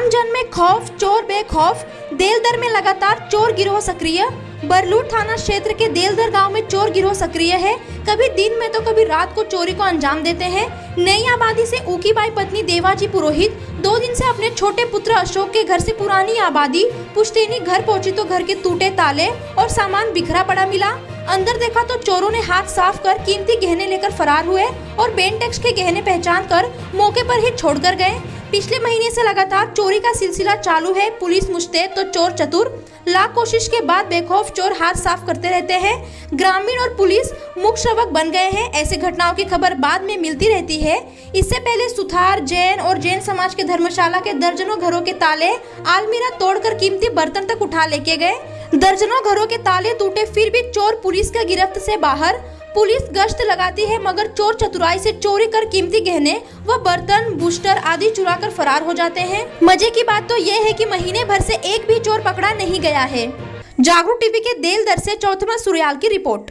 आमजन में खौफ, चोर बेखौफ, देलदर में लगातार चोर गिरोह सक्रिय। बरलूट थाना क्षेत्र के देलदर गाँव में चोर गिरोह सक्रिय है। कभी दिन में तो कभी रात को चोरी को अंजाम देते हैं। नई आबादी से ऊकीबाई पत्नी देवाजी पुरोहित, दो दिन से अपने छोटे पुत्र अशोक के घर से पुरानी आबादी, पुश्तैनी घर पहुँची तो घर के टूटे ताले और सामान बिखरा पड़ा मिला। अंदर देखा तो चोरों ने हाथ साफ़ कर कीमती गहने लेकर फरार हुए और बेंटेक्स के गहने पहचान कर मौके पर ही छोड़कर गए। पिछले महीने से लगातार चोरी का सिलसिला चालू है, पुलिस मुश्तैद तो चोर चतुर। लाख कोशिश के बाद बेखौफ चोर हाथ साफ़ करते रहते हैं। ग्रामीण और पुलिस मुख्य श्रवक बन गए हैं, ऐसे घटनाओं की खबर बाद में मिलती रहती है। इससे पहले सुथार, जैन और जैन समाज के धर्मशाला के दर्जनों घरों के ताले आलमीरा तोड़कर कीमती बर्तन तक उठा लेके गए। दर्जनों घरों के ताले टूटे, फिर भी चोर पुलिस के गिरफ्त से बाहर। पुलिस गश्त लगाती है, मगर चोर चतुराई से चोरी कर कीमती गहने व बर्तन, बूस्टर आदि चुरा कर फरार हो जाते हैं। मज़े की बात तो ये है कि महीने भर से एक भी चोर पकड़ा नहीं गया है। जागरूक टीवी के देल दर से चौथमा सुरयाल की रिपोर्ट।